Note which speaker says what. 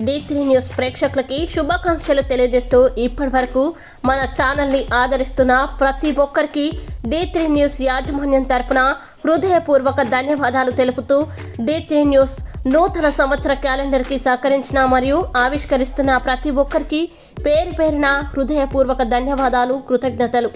Speaker 1: D three news ప్రేక్షకులకి శుభాకాంక్షలు తెలియజేస్తూ ఇప్పటి వరకు మన ఛానల్ని ఆదరిస్తున్న ప్రతి ఒక్కరికి డి త్రీ న్యూస్ యాజమాన్యం తరపున హృదయపూర్వక ధన్యవాదాలు తెలుపుతూ డి త్రీ న్యూస్ నూతన సంవత్సర క్యాలెండర్కి సహకరించిన మరియు ఆవిష్కరిస్తున్న ప్రతి ఒక్కరికి పేరు పేరున హృదయపూర్వక ధన్యవాదాలు కృతజ్ఞతలు.